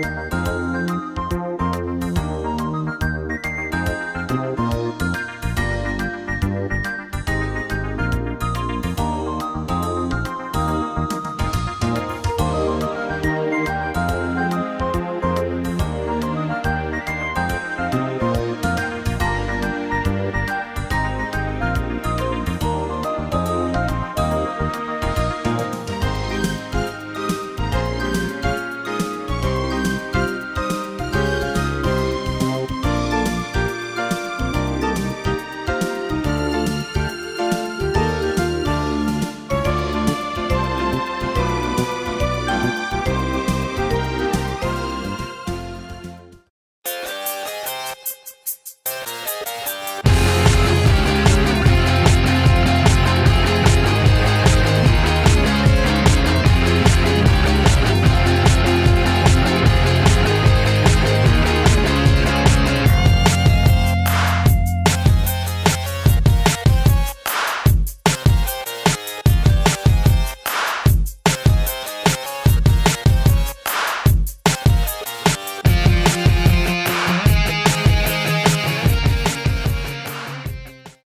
Música